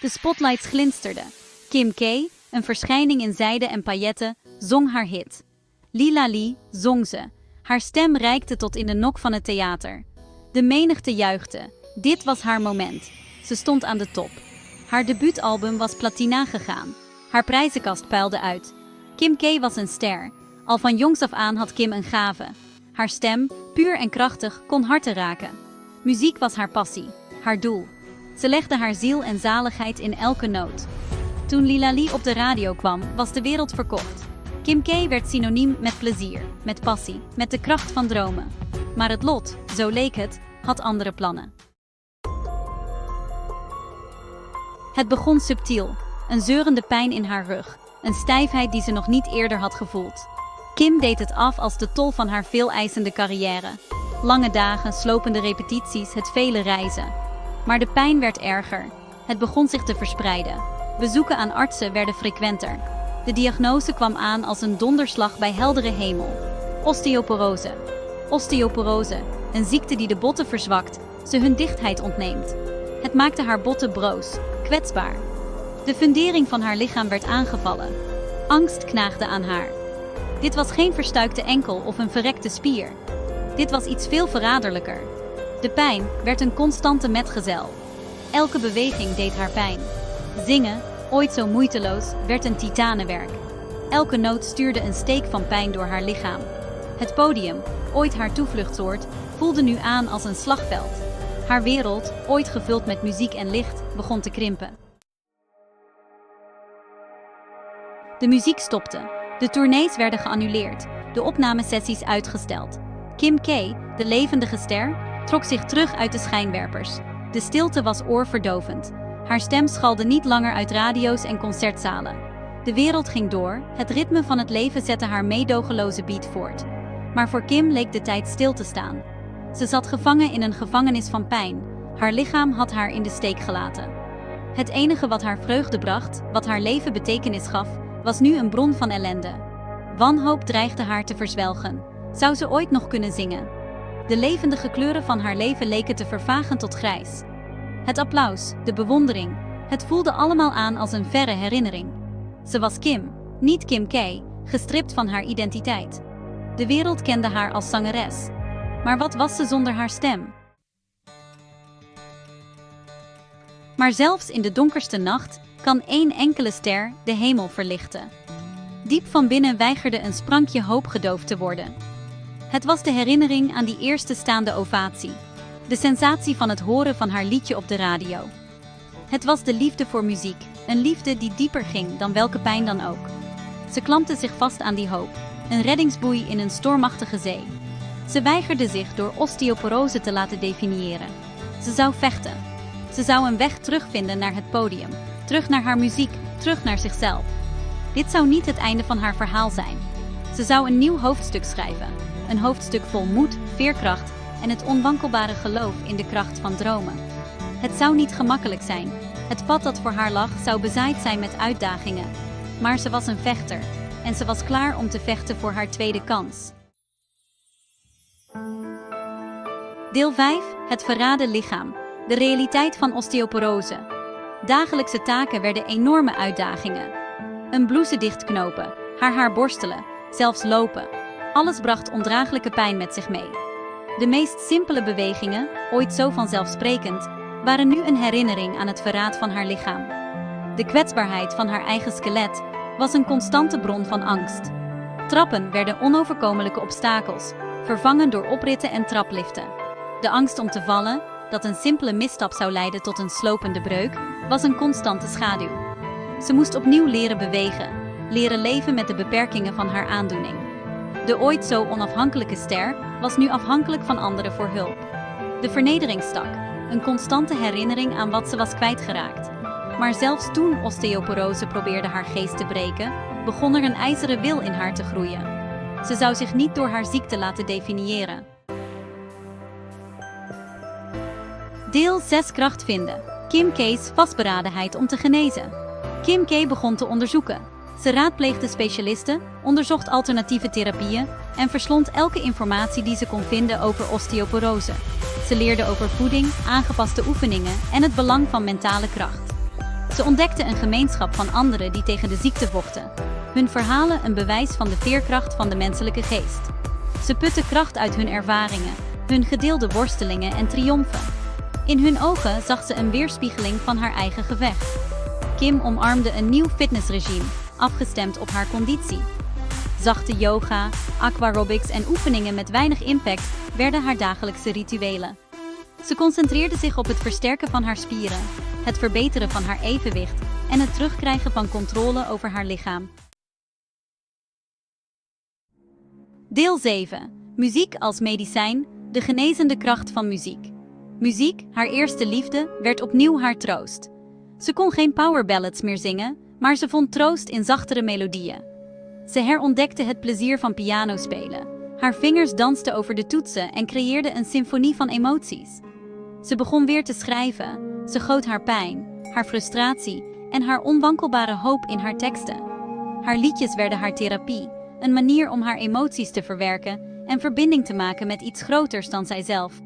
De spotlights glinsterden. Kim K, een verschijning in zijde en pailletten, zong haar hit. Lila Lee zong ze. Haar stem reikte tot in de nok van het theater. De menigte juichte. Dit was haar moment. Ze stond aan de top. Haar debuutalbum was platina gegaan. Haar prijzenkast puilde uit. Kim K was een ster. Al van jongs af aan had Kim een gave. Haar stem, puur en krachtig, kon harten raken. Muziek was haar passie, haar doel. Ze legde haar ziel en zaligheid in elke noot. Toen Lilali op de radio kwam, was de wereld verkocht. Kim K werd synoniem met plezier, met passie, met de kracht van dromen. Maar het lot, zo leek het, had andere plannen. Het begon subtiel, een zeurende pijn in haar rug, een stijfheid die ze nog niet eerder had gevoeld. Kim deed het af als de tol van haar veeleisende carrière. Lange dagen, slopende repetities, het vele reizen. Maar de pijn werd erger. Het begon zich te verspreiden. Bezoeken aan artsen werden frequenter. De diagnose kwam aan als een donderslag bij heldere hemel. Osteoporose. Osteoporose, een ziekte die de botten verzwakt, ze hun dichtheid ontneemt. Het maakte haar botten broos, kwetsbaar. De fundering van haar lichaam werd aangevallen. Angst knaagde aan haar. Dit was geen verstuikte enkel of een verrekte spier. Dit was iets veel verraderlijker. De pijn werd een constante metgezel. Elke beweging deed haar pijn. Zingen, ooit zo moeiteloos, werd een titanenwerk. Elke noot stuurde een steek van pijn door haar lichaam. Het podium, ooit haar toevluchtsoord, voelde nu aan als een slagveld. Haar wereld, ooit gevuld met muziek en licht, begon te krimpen. De muziek stopte. De tournees werden geannuleerd, de opnamesessies uitgesteld. Kim K, de levendige ster, trok zich terug uit de schijnwerpers. De stilte was oorverdovend. Haar stem schalde niet langer uit radio's en concertzalen. De wereld ging door, het ritme van het leven zette haar meedogenloze beat voort. Maar voor Kim leek de tijd stil te staan. Ze zat gevangen in een gevangenis van pijn. Haar lichaam had haar in de steek gelaten. Het enige wat haar vreugde bracht, wat haar leven betekenis gaf, was nu een bron van ellende. Wanhoop dreigde haar te verzwelgen. Zou ze ooit nog kunnen zingen? De levendige kleuren van haar leven leken te vervagen tot grijs. Het applaus, de bewondering, het voelde allemaal aan als een verre herinnering. Ze was Kim, niet Kim K, gestript van haar identiteit. De wereld kende haar als zangeres. Maar wat was ze zonder haar stem? Maar zelfs in de donkerste nacht kan één enkele ster de hemel verlichten. Diep van binnen weigerde een sprankje hoop gedoofd te worden. Het was de herinnering aan die eerste staande ovatie. De sensatie van het horen van haar liedje op de radio. Het was de liefde voor muziek, een liefde die dieper ging dan welke pijn dan ook. Ze klampte zich vast aan die hoop, een reddingsboei in een stormachtige zee. Ze weigerde zich door osteoporose te laten definiëren. Ze zou vechten. Ze zou een weg terugvinden naar het podium, terug naar haar muziek, terug naar zichzelf. Dit zou niet het einde van haar verhaal zijn. Ze zou een nieuw hoofdstuk schrijven, een hoofdstuk vol moed, veerkracht en het onwankelbare geloof in de kracht van dromen. Het zou niet gemakkelijk zijn. Het pad dat voor haar lag zou bezaaid zijn met uitdagingen. Maar ze was een vechter en ze was klaar om te vechten voor haar tweede kans. Deel 5: Het verraden lichaam. De realiteit van osteoporose. Dagelijkse taken werden enorme uitdagingen. Een blouse dichtknopen, haar haar borstelen, zelfs lopen. Alles bracht ondraaglijke pijn met zich mee. De meest simpele bewegingen, ooit zo vanzelfsprekend, waren nu een herinnering aan het verraad van haar lichaam. De kwetsbaarheid van haar eigen skelet was een constante bron van angst. Trappen werden onoverkomelijke obstakels, vervangen door opritten en trapliften. De angst om te vallen, dat een simpele misstap zou leiden tot een slopende breuk, was een constante schaduw. Ze moest opnieuw leren bewegen, leren leven met de beperkingen van haar aandoening. De ooit zo onafhankelijke ster was nu afhankelijk van anderen voor hulp. De vernedering stak, een constante herinnering aan wat ze was kwijtgeraakt. Maar zelfs toen osteoporose probeerde haar geest te breken, begon er een ijzeren wil in haar te groeien. Ze zou zich niet door haar ziekte laten definiëren. Deel 6 kracht vinden. Kim K's vastberadenheid om te genezen. Kim K begon te onderzoeken. Ze raadpleegde specialisten, onderzocht alternatieve therapieën en verslond elke informatie die ze kon vinden over osteoporose. Ze leerde over voeding, aangepaste oefeningen en het belang van mentale kracht. Ze ontdekte een gemeenschap van anderen die tegen de ziekte vochten. Hun verhalen een bewijs van de veerkracht van de menselijke geest. Ze putten kracht uit hun ervaringen, hun gedeelde worstelingen en triomfen. In hun ogen zag ze een weerspiegeling van haar eigen gevecht. Kim omarmde een nieuw fitnessregime, afgestemd op haar conditie. Zachte yoga, aquarobics en oefeningen met weinig impact werden haar dagelijkse rituelen. Ze concentreerde zich op het versterken van haar spieren, het verbeteren van haar evenwicht en het terugkrijgen van controle over haar lichaam. Deel 7. Muziek als medicijn, de genezende kracht van muziek. Muziek, haar eerste liefde, werd opnieuw haar troost. Ze kon geen power ballads meer zingen, maar ze vond troost in zachtere melodieën. Ze herontdekte het plezier van pianospelen. Haar vingers dansten over de toetsen en creëerde een symfonie van emoties. Ze begon weer te schrijven. Ze goot haar pijn, haar frustratie en haar onwankelbare hoop in haar teksten. Haar liedjes werden haar therapie, een manier om haar emoties te verwerken en verbinding te maken met iets groters dan zijzelf.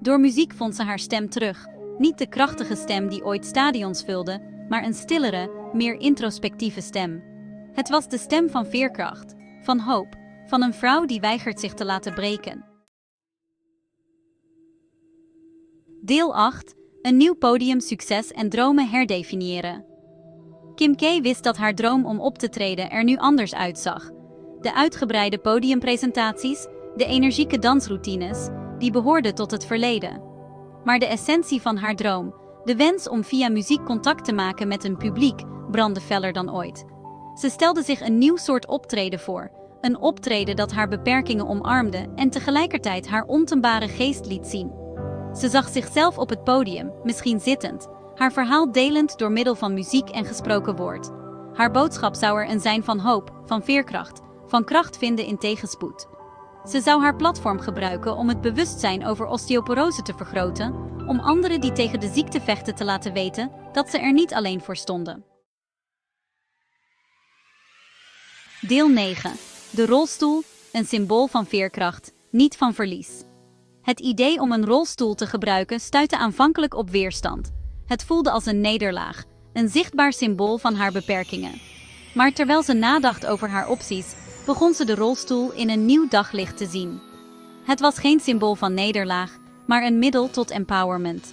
Door muziek vond ze haar stem terug. Niet de krachtige stem die ooit stadions vulde, maar een stillere, meer introspectieve stem. Het was de stem van veerkracht, van hoop, van een vrouw die weigert zich te laten breken. Deel 8. Een nieuw podium succes en dromen herdefiniëren. Kim K wist dat haar droom om op te treden er nu anders uitzag. De uitgebreide podiumpresentaties, de energieke dansroutines, die behoorden tot het verleden. Maar de essentie van haar droom, de wens om via muziek contact te maken met een publiek, brandde feller dan ooit. Ze stelde zich een nieuw soort optreden voor, een optreden dat haar beperkingen omarmde en tegelijkertijd haar ontembare geest liet zien. Ze zag zichzelf op het podium, misschien zittend, haar verhaal delend door middel van muziek en gesproken woord. Haar boodschap zou er een zijn van hoop, van veerkracht, van kracht vinden in tegenspoed. Ze zou haar platform gebruiken om het bewustzijn over osteoporose te vergroten, om anderen die tegen de ziekte vechten te laten weten dat ze er niet alleen voor stonden. Deel 9. De rolstoel, een symbool van veerkracht, niet van verlies. Het idee om een rolstoel te gebruiken stuitte aanvankelijk op weerstand. Het voelde als een nederlaag, een zichtbaar symbool van haar beperkingen. Maar terwijl ze nadacht over haar opties, begon ze de rolstoel in een nieuw daglicht te zien. Het was geen symbool van nederlaag, maar een middel tot empowerment.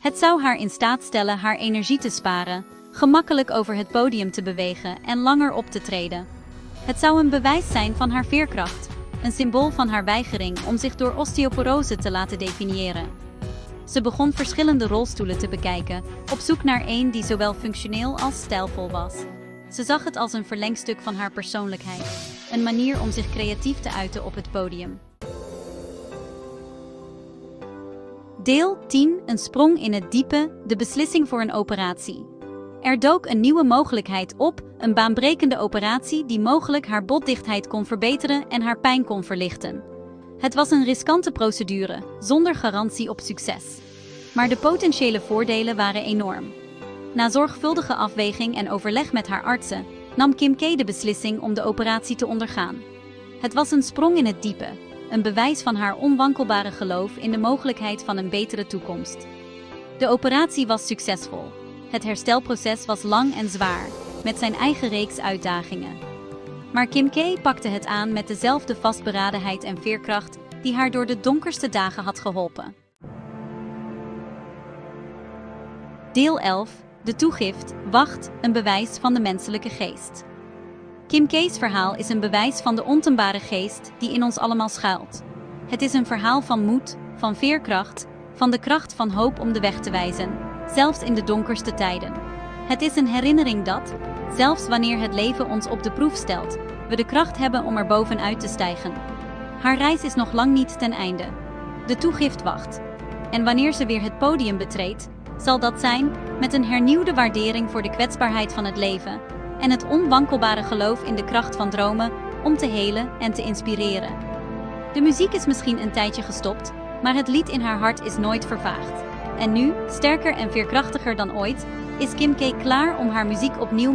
Het zou haar in staat stellen haar energie te sparen, gemakkelijk over het podium te bewegen en langer op te treden. Het zou een bewijs zijn van haar veerkracht een symbool van haar weigering om zich door osteoporose te laten definiëren. Ze begon verschillende rolstoelen te bekijken, op zoek naar een die zowel functioneel als stijlvol was. Ze zag het als een verlengstuk van haar persoonlijkheid, een manier om zich creatief te uiten op het podium. Deel 10: Een sprong in het diepe, de beslissing voor een operatie. Er dook een nieuwe mogelijkheid op, een baanbrekende operatie die mogelijk haar botdichtheid kon verbeteren en haar pijn kon verlichten. Het was een riskante procedure, zonder garantie op succes. Maar de potentiële voordelen waren enorm. Na zorgvuldige afweging en overleg met haar artsen, nam Kim K de beslissing om de operatie te ondergaan. Het was een sprong in het diepe, een bewijs van haar onwankelbare geloof in de mogelijkheid van een betere toekomst. De operatie was succesvol. Het herstelproces was lang en zwaar, met zijn eigen reeks uitdagingen. Maar Kim K pakte het aan met dezelfde vastberadenheid en veerkracht die haar door de donkerste dagen had geholpen. Deel 11. De toegift, wacht, een bewijs van de menselijke geest. Kim K's verhaal is een bewijs van de ontembare geest die in ons allemaal schuilt. Het is een verhaal van moed, van veerkracht, van de kracht van hoop om de weg te wijzen, zelfs in de donkerste tijden. Het is een herinnering dat, zelfs wanneer het leven ons op de proef stelt, we de kracht hebben om er bovenuit te stijgen. Haar reis is nog lang niet ten einde. De toegift wacht. En wanneer ze weer het podium betreedt, zal dat zijn met een hernieuwde waardering voor de kwetsbaarheid van het leven en het onwankelbare geloof in de kracht van dromen om te helen en te inspireren. De muziek is misschien een tijdje gestopt, maar het lied in haar hart is nooit vervaagd. En nu, sterker en veerkrachtiger dan ooit, is Kim K klaar om haar muziek opnieuw